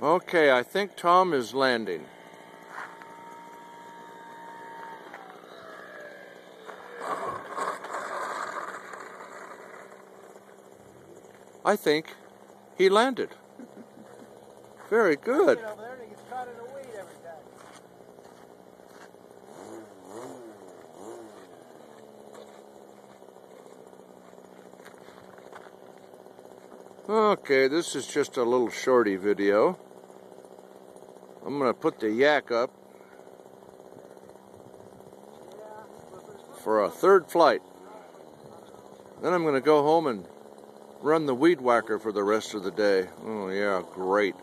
Okay, I think Tom is landing. I think he landed. Very good. Okay, this is just a little shorty video. I'm going to put the yak up for a third flight. Then I'm going to go home and run the weed whacker for the rest of the day. Oh yeah, great.